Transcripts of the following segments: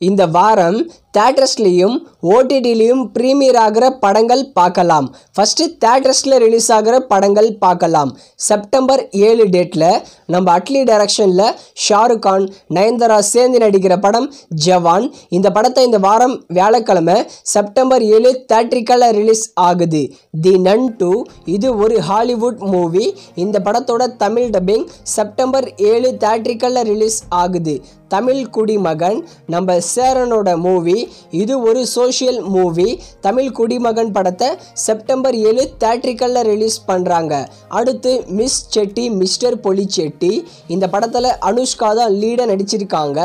இந்த வாரம் தேட்ரஸ்லேயும் ஓடிடிலையும் ப்ரீமியர் ஆகிற படங்கள் பார்க்கலாம். ஃபஸ்ட்டு தேட்ரஸில் ரிலீஸ் ஆகிற படங்கள் பார்க்கலாம். செப்டம்பர் ஏழு டேட்டில் நம்ம அட்லி டைரக்ஷனில் ஷாருக் கான் நயன்தாரா சேர்ந்து நடிக்கிற படம் ஜவான் இந்த படத்தை இந்த வாரம் வியாழக்கிழமை செப்டம்பர் ஏழு தேட்ரிக்கலில் ரிலீஸ் ஆகுது. தி நன் டூ இது ஒரு ஹாலிவுட் மூவி இந்த படத்தோட தமிழ் டப்பிங் செப்டம்பர் ஏழு தேட்ரிக்கலில் ரிலீஸ் ஆகுது. தமிழ் குடிமகன் நம்ம சேரனோட மூவி. இது ஒரு சோஷியல் மூவி. தமிழ் குடிமகன் படத்தை செப்டம்பர் ஏழு தேட்ரிக்கலில் ரிலீஸ் பண்ணுறாங்க அடுத்து மிஸ் செட்டி மிஸ்டர் பொலி செட்டி இந்த படத்தில் அனுஷ்கா தான் லீடாக நடிச்சிருக்காங்க.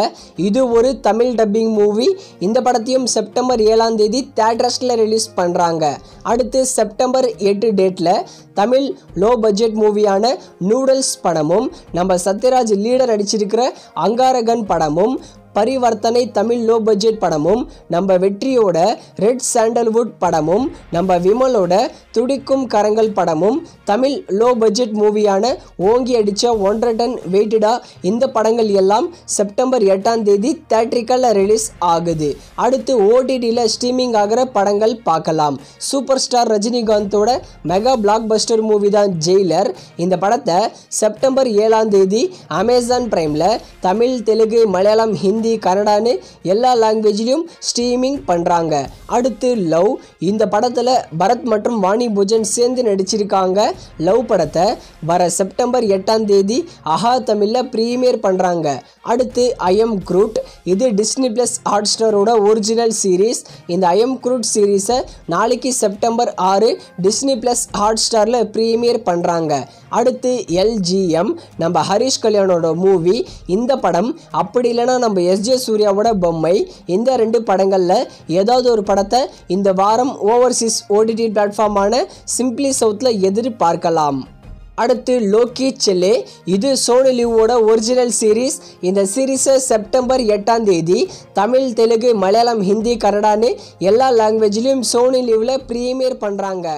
இது ஒரு தமிழ் டப்பிங் மூவி. இந்த படத்தையும் செப்டம்பர் ஏழாம் தேதி தேட்டர்ஸில் ரிலீஸ் பண்ணுறாங்க அடுத்து செப்டம்பர் எட்டு டேட்டில் தமிழ் லோ பட்ஜெட் மூவியான நூடல்ஸ் படமும் நம்ம சத்யராஜ் லீடர் நடிச்சிருக்கிற அங்காரகன் படமும் பரிவர்த்தனை தமிழ் லோ பட்ஜெட் படமும் நம்ம வெற்றியோட ரெட் சாண்டல்வுட் படமும் நம்ம விமலோட துடிக்கும் கரங்கள் படமும் தமிழ் லோ பட்ஜெட் மூவியான ஓங்கி அடித்த ஒன்றரை டன் வெயிட்டடா இந்த படங்கள் எல்லாம் செப்டம்பர் எட்டாம் தேதி தேட்ரிக்கலில் ரிலீஸ் ஆகுது. அடுத்து ஓடிடியில் ஸ்ட்ரீமிங் ஆகிற படங்கள் பார்க்கலாம். சூப்பர் ஸ்டார் ரஜினிகாந்தோட மெகா பிளாக் பஸ்டர் மூவி தான் ஜெயிலர் இந்த படத்தை செப்டம்பர் ஏழாம் தேதி அமேசான் பிரைமில் தமிழ் தெலுங்கு மலையாளம் ஹிந்தி கன்னடான்னு எல்லா லாங்குவேஜ்லேயும் ஸ்ட்ரீமிங் பண்ணுறாங்க அடுத்து லவ். இந்த படத்தில் பரத் மற்றும் வாணி புஜன் சேர்ந்து நடிச்சிருக்காங்க. லவ் படத்தை வர செப்டம்பர் எட்டாம் தேதி அஹா தமிழில் ப்ரீமியர் பண்ணுறாங்க அடுத்து ஐஎம் குரூட். இது டிஸ்னி ப்ளஸ் ஹாட் ஸ்டாரோட ஒரிஜினல் சீரீஸ் இந்த ஐஎம் குரூட் சீரீஸை நாளைக்கு செப்டம்பர் ஆறு டிஸ்னி ப்ளஸ் ஹாட் ஸ்டாரில் ப்ரீமியர் பண்ணுறாங்க அடுத்து எல்ஜிஎம் நம்ம ஹரிஷ் கல்யாணோட மூவி இந்த படம் அப்படி இல்லைனா நம்ம எஸ்ஜே சூர்யாவோட பொம்மை. இந்த ரெண்டு படங்களில் ஏதாவது ஒரு படத்தை இந்த வாரம் ஓவர்சீஸ் ஓடிடி பிளாட்ஃபார்மான சிம்பிளி சவுத்தில் எதிர்பார்க்கலாம். அடுத்து லோக்கி செல்லே. இது சோனி லிவோட ஒரிஜினல் சீரீஸ் இந்த சீரீஸை செப்டம்பர் எட்டாம் தேதி தமிழ் தெலுங்கு மலையாளம் ஹிந்தி கன்னடான்னு எல்லா லாங்குவேஜ்லேயும் சோனி லிவில் ப்ரீமியர் பண்ணுறாங்க